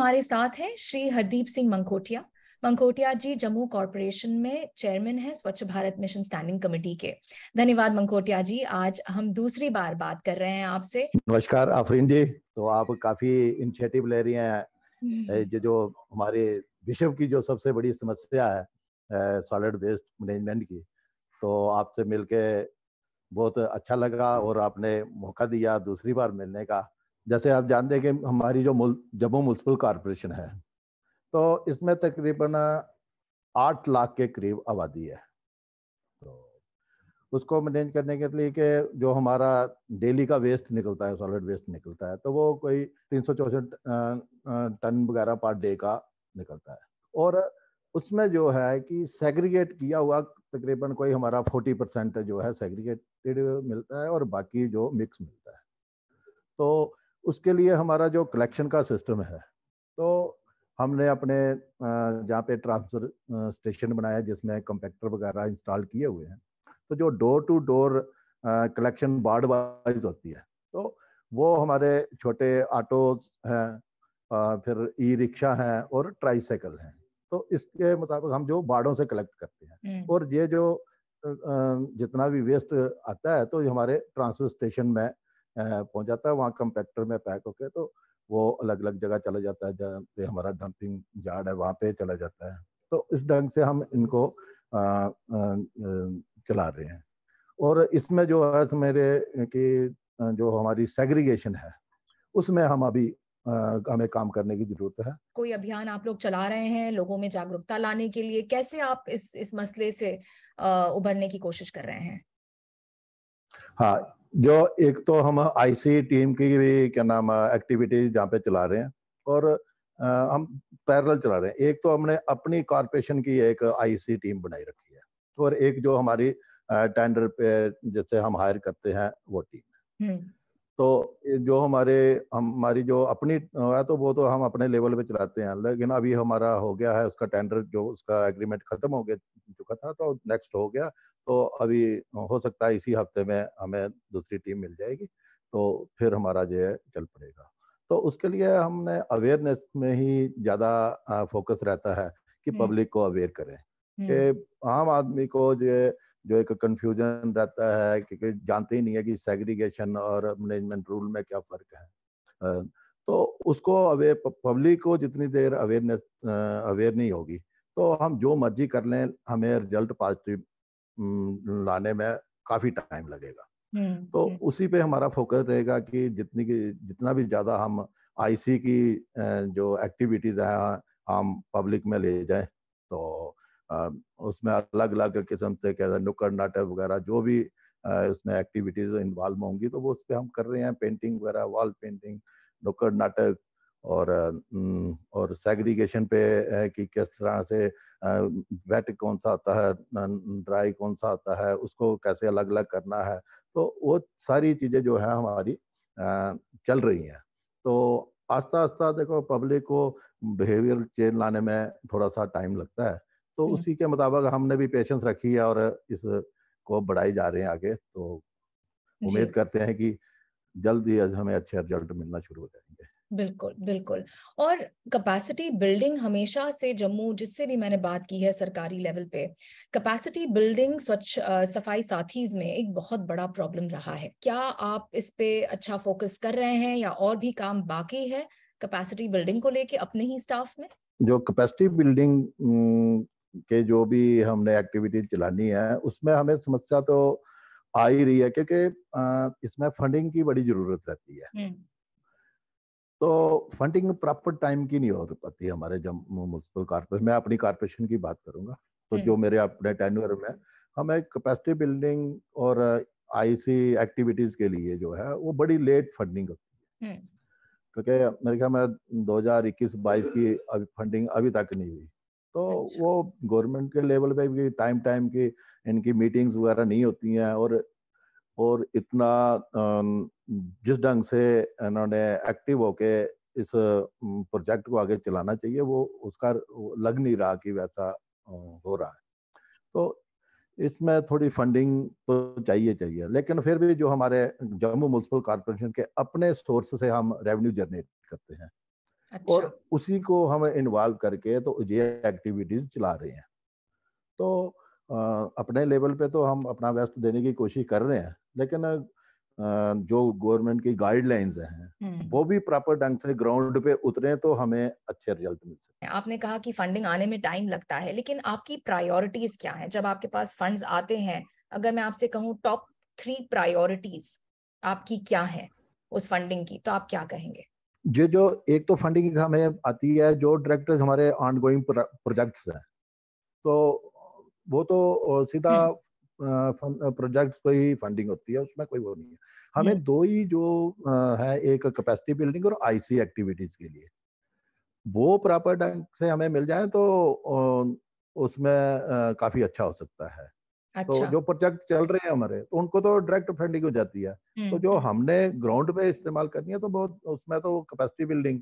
हमारे साथ हैं श्री हरदीप सिंह मंकोटिया मंकोटिया जी जम्मू कॉरपोरेशन में चेयरमैन है Swachh Bharat mission standing committee के। धन्यवाद मंकोटिया जी आज हम दूसरी बार बात कर रहे हैं आपसे। नमस्कार आफरीन जी तो आप काफ़ी इनिशिएटिव ले रही हैं। हम्म। जो हमारे विश्व की जो सबसे बड़ी समस्या है सॉलिड वेस्ट मैनेजमेंट की तो आपसे मिलके बहुत अच्छा लगा और आपने मौका दिया दूसरी बार मिलने का। जैसे आप जानते हैं कि हमारी जो मुल, जम्मू म्यूनसिपल कॉरपोरेशन है तो इसमें तकरीबन आठ लाख के करीब आबादी है। तो उसको मैनेज करने के लिए कि जो हमारा डेली का वेस्ट निकलता है सॉलिड वेस्ट निकलता है तो वो कोई तीन सौ चौसठ टन वगैरह पर डे का निकलता है। और उसमें जो है कि सेग्रीगेट किया हुआ तकरीबन कोई हमारा फोर्टी परसेंट जो है सेग्रीगेटेड मिलता है और बाकी जो मिक्स मिलता है। तो उसके लिए हमारा जो कलेक्शन का सिस्टम है तो हमने अपने जहाँ पे ट्रांसफ़र स्टेशन बनाया जिसमें कंपेक्टर वगैरह इंस्टॉल किए हुए हैं तो जो door to door collection ward wise होती है तो वो हमारे छोटे ऑटोज हैं फिर ई रिक्शा हैं और ट्राईसाइकिल हैं तो इसके मुताबिक हम जो बाड़ों से कलेक्ट करते हैं हम्म। और ये जो जितना भी वेस्ट आता है तो हमारे ट्रांसफ़र स्टेशन में पहुँच जाता है वहाँ कंपेक्टर में पैक होके तो वो अलग अलग जगह चला जाता है जहाँ पे हमारा डंपिंग जार्ड है वहाँ पे चला जाता है। तो इस ढंग से हम इनको आ, आ, चला रहे हैं। और इसमें जो है मेरे की जो हमारी सेग्रीगेशन है उसमें हम अभी हमें काम करने की ज़रूरत है। कोई अभियान आप लोग चला रहे हैं लोगों में जागरूकता लाने के लिए? कैसे आप इस इस मसले से उभरने की कोशिश कर रहे हैं? हाँ जो एक तो हम आईसी टीम की भी क्या नाम एक्टिविटीज़ जहाँ पे चला रहे हैं और आ, हम पैरल चला रहे हैं एक तो हमने अपनी कॉरपोरेशन की एक आईसी टीम बनाई रखी है और एक जो हमारी टेंडर पे जैसे हम हायर करते हैं वो टीम हम्म। तो जो हमारे हमारी जो अपनी है तो वो तो हम अपने लेवल पे चलाते हैं लेकिन अभी हमारा हो गया है उसका टेंडर जो उसका एग्रीमेंट खत्म हो गया चुका था तो नेक्स्ट हो गया तो अभी हो सकता है इसी हफ़्ते में हमें दूसरी टीम मिल जाएगी तो फिर हमारा जो है चल पड़ेगा तो उसके लिए हमने अवेयरनेस में ही ज़्यादा फोकस रहता है कि पब्लिक हम्म। को अवेयर करें कि हम्म। आम आदमी को जो जो एक कंफ्यूजन रहता है क्योंकि जानते ही नहीं है कि सेग्रीगेशन और मैनेजमेंट रूल में क्या फ़र्क है तो उसको अवेयर पब्लिक को जितनी देर अवेयरनेस अवेयर नहीं होगी तो हम जो मर्ज़ी कर लें हमें रिज़ल्ट पॉजिटिव लाने में काफ़ी टाइम लगेगा हम्म, तो। उसी पे हमारा फोकस रहेगा कि जितनी की जितना भी ज़्यादा हम आईसी की जो एक्टिविटीज़ है हम पब्लिक में ले जाए तो उसमें अलग अलग किस्म से क्या नुक्कड़ नाटक वगैरह, जो भी उसमें एक्टिविटीज़ इन्वॉल्व होंगी तो वो उस पर हम कर रहे हैं पेंटिंग वगैरह वॉल पेंटिंग नुक्कड़ नाटक और और सेग्रीगेशन पे है कि किस तरह से वेट कौन सा आता है ड्राई कौन सा आता है, उसको कैसे अलग अलग करना है तो वो सारी चीज़ें जो है हमारी चल रही हैं। तो आस्ता आस्ता देखो पब्लिक को बिहेवियर चेंज लाने में थोड़ा सा टाइम लगता है। तो हम्म। उसी के मुताबिक हमने भी पेशेंस रखी है और इस को बढ़ाई जा रहे हैं आगे। तो उम्मीद करते हैं कि जल्द ही हमें अच्छे रिज़ल्ट मिलना शुरू हो जाएँगे। बिल्कुल बिल्कुल। और कैपेसिटी बिल्डिंग हमेशा से जम्मू जिससे भी मैंने बात की है सरकारी लेवल पे कैपेसिटी बिल्डिंग स्वच्छ सफ़ाई साथीज में एक बहुत बड़ा प्रॉब्लम रहा है। क्या आप इस पे अच्छा फोकस कर रहे हैं या और भी काम बाकी है कैपेसिटी बिल्डिंग को लेके अपने ही स्टाफ में? जो कैपेसिटी बिल्डिंग के जो भी हमने एक्टिविटी चलानी है उसमें हमें समस्या तो आ ही रही है क्योंकि इसमें फंडिंग की बड़ी ज़रूरत रहती है हम्म। तो फंडिंग प्रॉपर टाइम की नहीं हो पाती हमारे जम्मू म्यूनसिपल कॉर्पोरेशन मैं अपनी कॉर्पोरेशन की बात करूँगा तो जो हम्म। मेरे अपने टेन्यूर में हमें कैपेसिटी बिल्डिंग और आईसी एक्टिविटीज़ के लिए जो है वो बड़ी लेट फंडिंग होती है हम्म। क्योंकि मेरे ख्याल में 2021-22 की अभी फंडिंग अभी तक नहीं हुई तो अच्छा। वो गवर्नमेंट के लेवल पे भी टाइम टाइम की इनकी मीटिंग्स वगैरह नहीं होती हैं और और इतना जिस ढंग से इन्होंने एक्टिव होके इस प्रोजेक्ट को आगे चलाना चाहिए वो उसका लग नहीं रहा कि वैसा हो रहा है। तो इसमें थोड़ी फंडिंग तो चाहिए चाहिए। लेकिन फिर भी जो हमारे जम्मू म्यूनसिपल कॉरपोरेशन के अपने सोर्स से हम रेवेन्यू जनरेट करते हैं। अच्छा। और उसी को हम इन्वॉल्व करके तो ये एक्टिविटीज़ चला रहे हैं तो अपने लेवल पे तो हम अपना व्यस्त देने की कोशिश कर रहे हैं लेकिन जो गवर्नमेंट की गाइडलाइंस हैं हम्म। वो भी प्रॉपर ढंग से ग्राउंड पे उतरे तो हमें अच्छे रिज़ल्ट मिल सकते हैं आपने कहा कि फंडिंग आने में टाइम लगता है लेकिन आपकी प्रायोरिटीज क्या है जब आपके पास फंड्स आते हैं अगर मैं आपसे कहूँ टॉप थ्री प्रायोरिटीज आपकी क्या है उस फंडिंग की तो आप क्या कहेंगे जो जो एक तो फंडिंग हमें आती है जो डायरेक्टर हमारे ऑन गोइंग प्रोजेक्ट्स हैं। तो वो तो सीधा प्रोजेक्ट्स को ही फंडिंग होती है उसमें कोई वो नहीं है। हमें दो ही जो है एक कैपेसिटी बिल्डिंग और आईसी एक्टिविटीज़ के लिए। वो प्रॉपर ढंग से हमें मिल जाए तो उसमें काफ़ी अच्छा हो सकता है। अच्छा। तो जो प्रोजेक्ट चल रहे हैं हमारे तो उनको तो डायरेक्ट फंडिंग हो जाती है। तो जो हमने ग्राउंड पे इस्तेमाल करनी है तो बहुत उसमें तो कैपेसिटी बिल्डिंग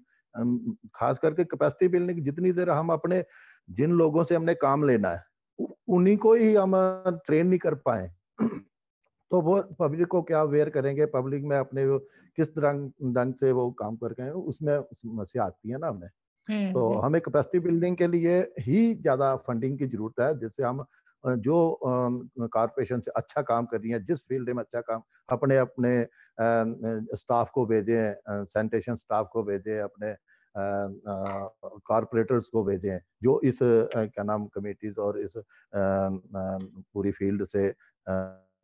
खास करके कैपेसिटी बिल्डिंग जितनी देर हम अपने जिन लोगों से हमने काम लेना है उन्हीं को ही हम ट्रेन नहीं कर पाए। तो वो पब्लिक को क्या अवेयर करेंगे? पब्लिक में अपने किस तरह ढंग से वो काम करके उसमें समस्या आती है ना हमें। हम्म, तो हम्म। हमें कैपेसिटी बिल्डिंग के लिए ही ज़्यादा फंडिंग की ज़रूरत है जिससे हम जो कारपोरेशन से अच्छा काम कर रही है, जिस फ़ील्ड में अच्छा काम, अपने अपने स्टाफ को भेजें सैनिटेशन स्टाफ को भेजें, अपने कारपोरेटर्स को भेजें, जो इस क्या नाम, कमेटीज और इस पूरी फ़ील्ड से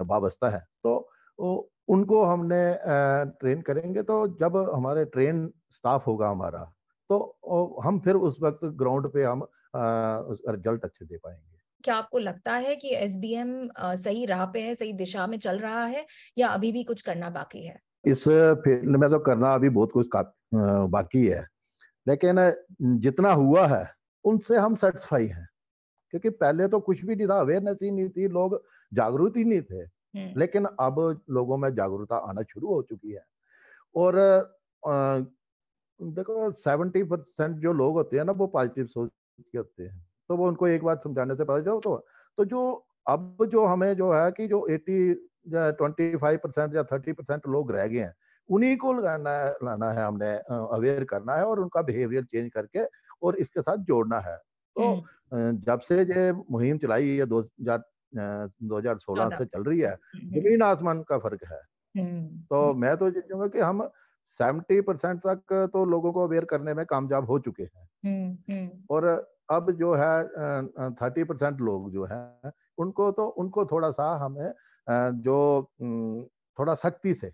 वाबस्ता है। तो उनको हमने ट्रेन करेंगे तो जब हमारे ट्रेन स्टाफ होगा हमारा तो हम फिर उस वक्त ग्राउंड पे हम रिज़ल्ट अच्छे दे पाएँगे। क्या आपको लगता है कि एस बी एम सही राह पे है सही दिशा में चल रहा है या अभी भी कुछ करना बाकी है? इस फ़ील्ड में तो करना अभी बहुत कुछ बाकी है। लेकिन जितना हुआ है उनसे हम सेटिस्फाई हैं। क्योंकि पहले तो कुछ भी नहीं था अवेयरनेस ही नहीं थी लोग जागरूक ही नहीं थे। हम्म। लेकिन अब लोगों में जागरूकता आना शुरू हो चुकी है। और आ, देखो सेवेंटी परसेंट जो लोग होते हैं ना वो पॉजिटिव सोच के होते हैं। तो वो उनको एक बार समझाने से पता चलो तो तो जो अब जो हमें जो है कि जो एटी ट्वेंटी फाइव परसेंट या थर्टी परसेंट लोग रह गए हैं उन्हीं को लगाना लाना है हमने अवेयर करना है और उनका बिहेवियर चेंज करके और इसके साथ जोड़ना है तो हम्म। जब से ये मुहिम चलाई है दो हज़ार दो हज़ार सोलह से चल रही है हम्म। ज़मीन आसमान का फ़र्क है हम्म। तो मैं तो ये कहूँगा कि हम सेवेंटी परसेंट तक तो लोगों को अवेयर करने में कामयाब हो चुके हैं और अब जो है थर्टी परसेंट लोग जो है उनको तो उनको थोड़ा सा हमें जो थोड़ा सख्ती से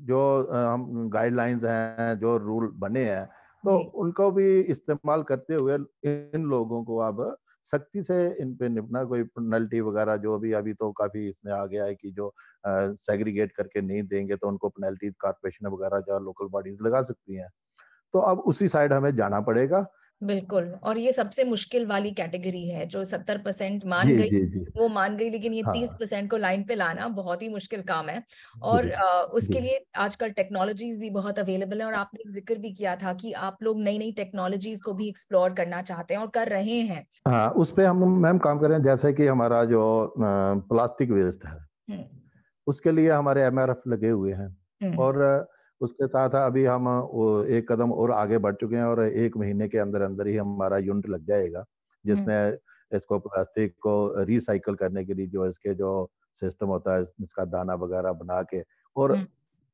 जो हम गाइडलाइंस हैं जो रूल बने हैं तो उनको भी इस्तेमाल करते हुए इन लोगों को अब सख्ती से इन पे निपटना कोई पेनल्टी वगैरह जो भी अभी तो काफ़ी इसमें आ गया है कि जो सेग्रीगेट करके नहीं देंगे तो उनको पेनल्टी कारपोरेशन वगैरह जो लोकल बॉडीज लगा सकती हैं। तो अब उसी साइड हमें जाना पड़ेगा। बिल्कुल और ये सबसे मुश्किल वाली कैटेगरी है जो सत्तर परसेंट मान जी, गई जी, जी. वो मान गई लेकिन ये तीस हाँ. परसेंट को लाइन पे लाना बहुत ही मुश्किल काम है और आ, उसके लिए आजकल टेक्नोलॉजीज़ भी बहुत अवेलेबल है और आपने ज़िक्र भी किया था कि आप लोग नई नई टेक्नोलॉजीज़ को भी एक्सप्लोर करना चाहते हैं और कर रहे हैं हाँ उस पर हम मैम काम कर रहे हैं जैसे कि हमारा जो प्लास्टिक वेस्ट है। उसके लिए हमारे एमआरएफ लगे हुए हैं। और उसके साथ अभी हम एक कदम और आगे बढ़ चुके हैं और एक महीने के अंदर अंदर ही हमारा यूनिट लग जाएगा जिसमें इसको प्लास्टिक को रिसाइकल करने के लिए जो इसके जो सिस्टम होता है इसका दाना वगैरह बना के और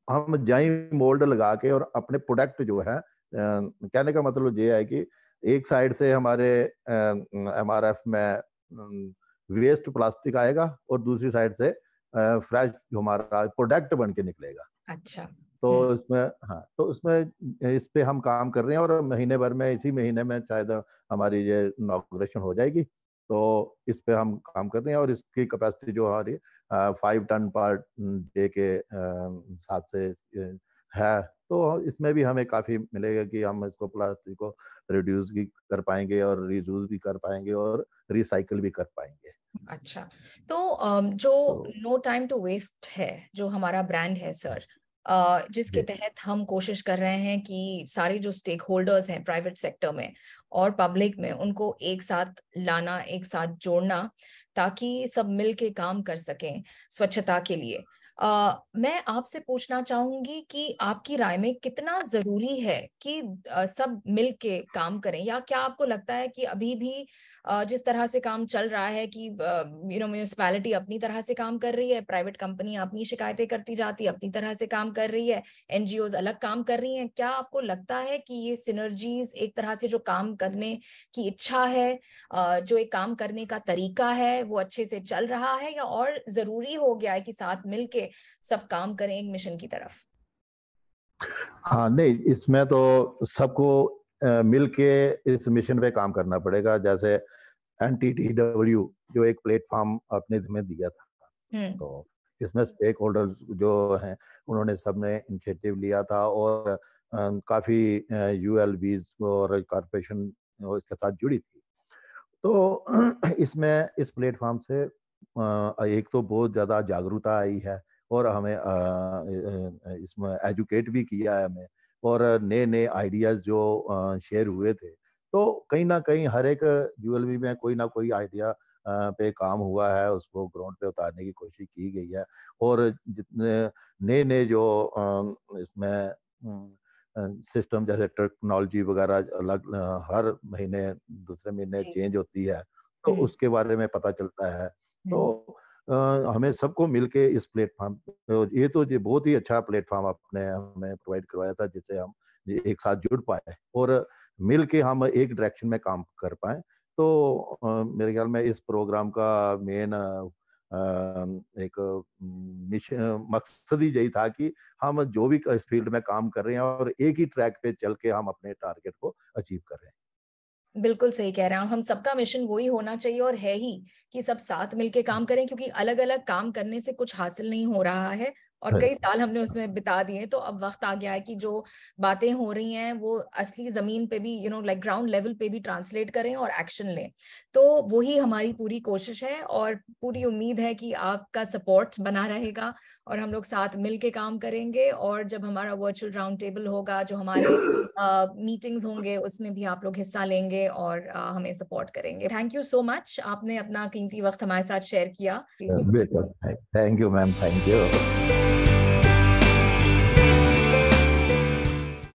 हम जाई मोल्ड लगा के और अपने प्रोडक्ट जो है कहने का मतलब ये है कि एक साइड से हमारे एमआरएफ में वेस्ट प्लास्टिक आएगा और दूसरी साइड से फ्रेश हमारा प्रोडक्ट बन के निकलेगा। अच्छा। तो इसमें हाँ तो उसमें इस पे हम काम कर रहे हैं और महीने भर में इसी महीने में शायद हमारी ये इनॉग्रेशन हो जाएगी। तो इस पे हम काम कर रहे हैं और इसकी कैपेसिटी जो हमारी फाइव टन पर डे के हिसाब से है। तो इसमें भी हमें काफ़ी मिलेगा कि हम इसको प्लास्टिक को रिड्यूस भी कर पाएँगे और रीयूज भी कर पाएँगे और रिसाइकल भी कर पाएँगे। अच्छा तो जो नो टाइम टू वेस्ट है जो हमारा ब्रांड है सर जिसके तहत हम कोशिश कर रहे हैं कि सारे जो स्टेक होल्डर्स हैं प्राइवेट सेक्टर में और पब्लिक में उनको एक साथ लाना एक साथ जोड़ना ताकि सब मिल के काम कर सकें स्वच्छता के लिए। आ, मैं आपसे पूछना चाहूँगी कि आपकी राय में कितना ज़रूरी है कि सब मिल के काम करें या क्या आपको लगता है कि अभी भी जिस तरह से काम चल रहा है कि यू नो म्यूनिसपैलिटी अपनी तरह से काम कर रही है प्राइवेट कंपनी अपनी शिकायतें करती जाती है, अपनी तरह से काम कर रही है एनजीओ अलग काम कर रही हैं। क्या आपको लगता है कि ये सिनर्जीज एक तरह से जो काम करने की इच्छा है जो एक काम करने का तरीका है, वो अच्छे से चल रहा है या और ज़रूरी हो गया है कि साथ मिलके सब काम करें एक मिशन की तरफ़? हाँ नहीं, इसमें तो सबको मिल के इस मिशन पे काम करना पड़ेगा जैसे एन टी टी डब्ल्यू जो एक प्लेटफॉर्म अपने में दिया था। हम्म। तो इसमें स्टेक होल्डर्स जो हैं उन्होंने सबने इनिशिएटिव लिया था और काफ़ी यू एल और कॉरपोरेशन इसके साथ जुड़ी थी। तो इसमें इस प्लेटफॉर्म से एक तो बहुत ज़्यादा जागरूकता आई है और हमें इसमें एजुकेट भी किया है हमें। और नए नए आइडियाज़ जो शेयर हुए थे। तो कहीं ना कहीं हर एक यूएलबी में कोई ना कोई आइडिया पे काम हुआ है उसको ग्राउंड पे उतारने की कोशिश की गई है। और जितने नए नए जो इसमें सिस्टम जैसे टेक्नोलॉजी वगैरह अलग हर महीने दूसरे महीने चेंज होती है तो उसके बारे में पता चलता है। तो हमें सबको मिलके इस प्लेटफॉर्म तो ये तो ये बहुत ही अच्छा प्लेटफॉर्म आपने हमें प्रोवाइड करवाया था, जिससे हम एक साथ जुड़ पाए और मिल के हम एक डायरेक्शन में काम कर पाए। तो मेरे ख्याल में इस प्रोग्राम का मेन एक मिशन मकसद ही यही था कि हम जो भी इस फ़ील्ड में काम कर रहे हैं और एक ही ट्रैक पे चल के हम अपने टारगेट को अचीव कर रहे हैं। बिल्कुल सही कह रहे हैं। हम सबका मिशन वही होना चाहिए और है ही कि सब साथ मिलके काम करें, क्योंकि अलग अलग काम करने से कुछ हासिल नहीं हो रहा है। और कई साल हमने उसमें बिता दिए तो अब वक्त आ गया है कि जो बातें हो रही हैं वो असली ज़मीन पे भी you know like ground level पे भी ट्रांसलेट करें और एक्शन लें। तो वही हमारी पूरी कोशिश है और पूरी उम्मीद है कि आपका सपोर्ट बना रहेगा और हम लोग साथ मिल के काम करेंगे और जब हमारा वर्चुअल राउंड टेबल होगा जो हमारे मीटिंग्स होंगे उसमें भी आप लोग हिस्सा लेंगे और आ, हमें सपोर्ट करेंगे। थैंक यू सो मच आपने अपना कीमती वक्त हमारे साथ शेयर किया। Thank you ma'am thank you Bye.